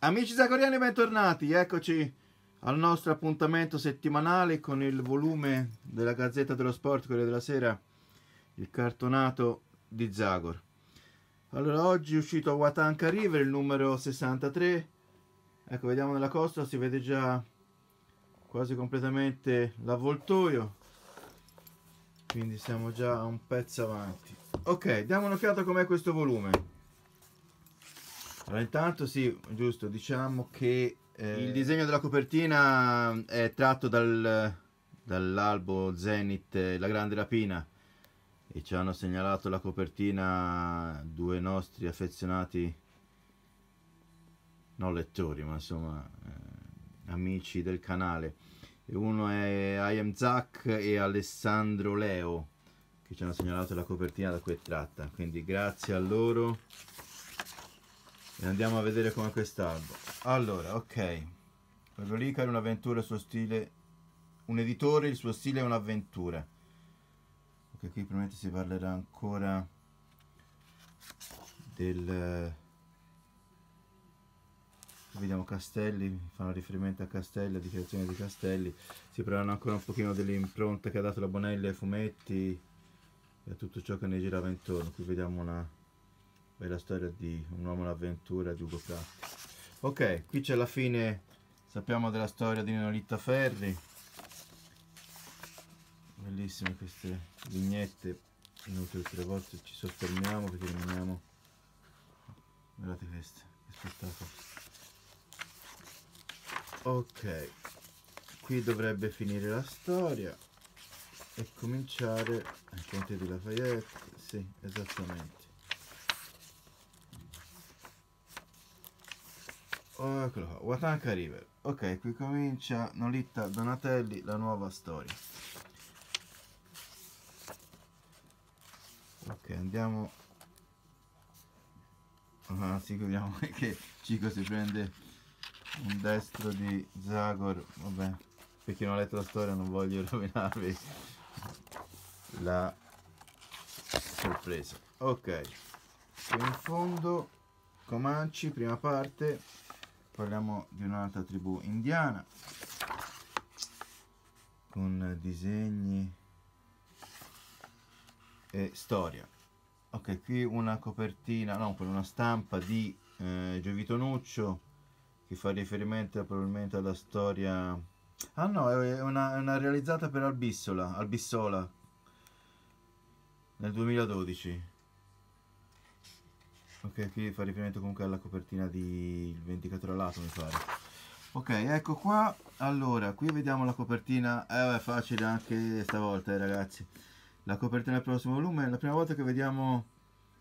Amici zagoriani, bentornati. Eccoci al nostro appuntamento settimanale con il volume della Gazzetta dello Sport, quello della sera, il cartonato di Zagor. Allora, oggi è uscito Watanka River, il numero 63. Ecco, vediamo nella costa, si vede già quasi completamente l'avvoltoio. Quindi siamo già un pezzo avanti. Ok, diamo un'occhiata com'è questo volume. Allora, intanto sì, giusto, diciamo che eh, il disegno della copertina è tratto dal, dall'albo Zenith La Grande Rapina e ci hanno segnalato la copertina due nostri affezionati, non lettori, ma insomma eh, amici del canale. Uno è I am Zach e Alessandro Leo che ci hanno segnalato la copertina da cui è tratta, quindi grazie a loro e andiamo a vedere come quest'albo. Allora ok. Quello lì è un'avventura il suo stile un editore il suo stile è un'avventura. Ok qui probabilmente si parlerà ancora del vediamo Castelli fanno riferimento a Castelli a dichiarazione di Castelli. Si parleranno ancora un pochino dell'impronta che ha dato la Bonelli ai fumetti e a tutto ciò che ne girava intorno. Qui vediamo una Bella storia di un uomo all'avventura di Ugo Pratti. Ok, qui c'è la fine, sappiamo della storia di Nolita Ferri. Bellissime queste vignette, inutile tre volte ci soffermiamo perché rimaniamo... Guardate queste, che spettacolo. Ok, qui dovrebbe finire la storia e cominciare il Conte di Lafayette, sì, esattamente. Oh, eccolo qua, Watanka River. Ok, qui comincia Nolitta Donatelli, la nuova storia. Ok, andiamo... Ah, sì, vediamo che Cico si prende un destro di Zagor. Vabbè, per chi non ha letto la storia non voglio rovinarvi la sorpresa. Ok, qui in fondo Comanci, prima parte, parliamo di un'altra tribù indiana con disegni e storia. Ok qui una copertina no una stampa di eh, Giovito Nuccio che fa riferimento probabilmente alla storia. Ah no è una, una realizzata per Albissola Albissola nel 2012 ok qui fa riferimento comunque alla copertina di Il Vendicatore Lato mi pare. Ok ecco qua. Allora qui vediamo la copertina. Eh è facile anche stavolta eh, ragazzi. La copertina del prossimo volume. È la prima volta che vediamo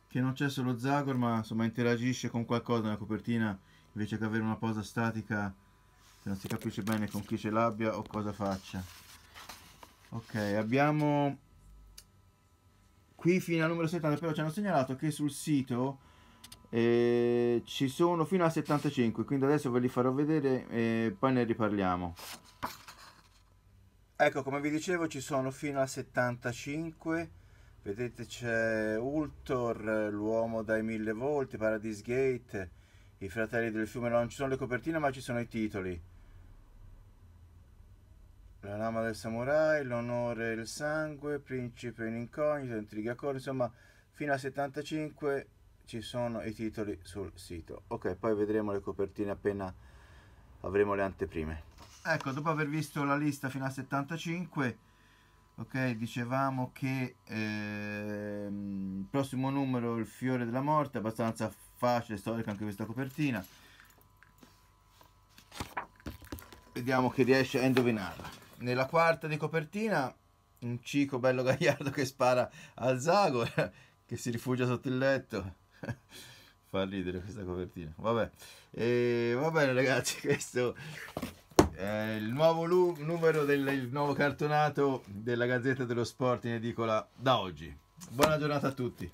che non c'è solo Zagor ma insomma interagisce con qualcosa. Nella copertina invece che avere una posa statica se non si capisce bene con chi ce l'abbia o cosa faccia. Ok abbiamo qui fino al numero 70 però ci hanno segnalato che sul sito eh, ci sono fino a 75 quindi adesso ve li farò vedere e poi ne riparliamo. Ecco come vi dicevo ci sono fino a 75 vedete c'è Ultor l'uomo dai mille volti Paradise Gate i fratelli del fiume. Non ci sono le copertine ma ci sono i titoli. La lama del samurai l'onore e il sangue principe in incognito intriga core insomma fino a 75 ci sono i titoli sul sito. Ok poi vedremo le copertine appena avremo le anteprime. Ecco dopo aver visto la lista fino a 75 ok dicevamo che eh, il prossimo numero il fiore della morte abbastanza facile storica anche questa copertina. Vediamo che riesce a indovinarla. Nella quarta di copertina un cico bello gagliardo che spara al zago che si rifugia sotto il letto fa ridere questa copertina. Vabbè. E va bene ragazzi questo è il nuovo numero del nuovo cartonato della Gazzetta dello Sport in edicola da oggi. Buona giornata a tutti